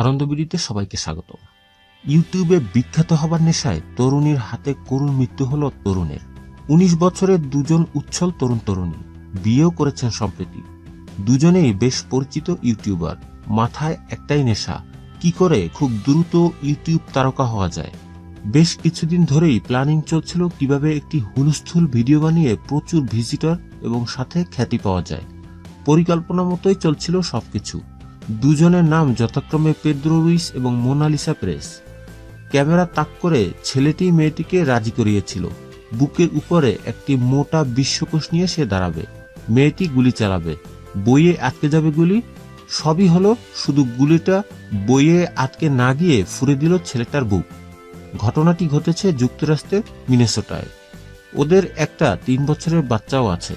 আনন্দবিড়িতে সবাইকে স্বাগত। ইউটিউবে বিখ্যাত হবার নেশায় তরুণীর হাতে করুণ মৃত্যু হল তরুণের। উনিশ বছরের দুজন উচ্ছল তরুণ তরুণী বিয়েও করেছেন সম্প্রতি। দুজনেই বেশ পরিচিত ইউটিউবার। মাথায় একটাই নেশা, কি করে খুব দ্রুত ইউটিউব তারকা হওয়া যায়। বেশ কিছুদিন ধরেই প্ল্যানিং চলছিল কীভাবে একটি হুলস্থুল ভিডিও বানিয়ে প্রচুর ভিজিটর এবং সাথে খ্যাতি পাওয়া যায়। পরিকল্পনা মতোই চলছিল সবকিছু। দুজনের নাম যথাক্রমে পেদ্রো রুইস এবং মোনালিসা প্রেস। ক্যামেরা তাক করে ছেলেটি মেয়েটিকে রাজি করিয়েছিল। বুকের উপরে একটি মোটা বিশ্বকোষ নিয়ে সে দাঁড়াবে। মেয়েটি গুলি চালাবে। বইয়ে আটকে যাবে গুলি? সবই হলো শুধু গুলিটা বইয়ে আটকে না গিয়ে ফুরে দিল ছেলেটার বুক। ঘটনাটি ঘটেছে যুক্তরাষ্ট্রের মিনেসোটায়। ওদের একটা তিন বছরের বাচ্চাও আছে।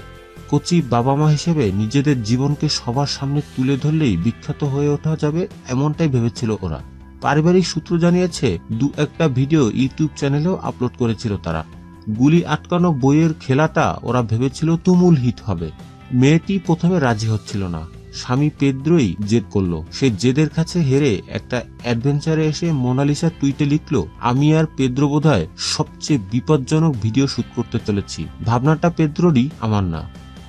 কচি বাবা মা হিসেবে নিজেদের জীবনকে সবার সামনে তুলে ধরলেই বিখ্যাত হয়ে ওঠা যাবে এমনটাই ভেবেছিল ওরা। পারিবারিক সূত্র জানিয়েছে, দু একটা ভিডিও ইউটিউব চ্যানেলেও আপলোড করেছিল তারা। গুলি আটকানো বইয়ের খেলাটা ওরা ভেবেছিল তুমুল হিট হবে। মেয়েটি প্রথমে রাজি হচ্ছিল না। স্বামী পেদ্রই জেদ করল। সে জেদের কাছে হেরে একটা অ্যাডভেঞ্চারে এসে মোনালিসা টুইটে লিখলো, আমি আর পেদ্রো বোধহয় সবচেয়ে বিপজ্জনক ভিডিও শুট করতে চলেছি। ভাবনাটা পেদ্রোরই, আমার না।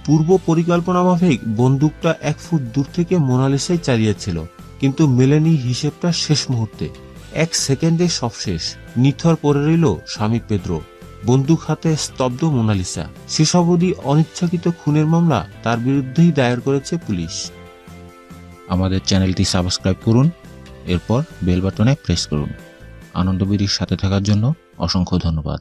পূর্ব পরিকল্পনা মাফিক বন্দুকটা এক ফুট দূর থেকে মোনালিসাই চালিয়েছিল, কিন্তু মেলেনি হিসেবটা শেষ মুহূর্তে। এক সেকেন্ডে সব শেষ। নিথর পড়ে রইল স্বামী পেদ্রো। বন্দুক হাতে স্তব্ধ মোনালিসা। শেষ অবধি অনিচ্ছাকৃত খুনের মামলা তার বিরুদ্ধেই দায়ের করেছে পুলিশ। আমাদের চ্যানেলটি সাবস্ক্রাইব করুন, এরপর বেল বাটনে প্রেস করুন। আনন্দবিদির সাথে থাকার জন্য অসংখ্য ধন্যবাদ।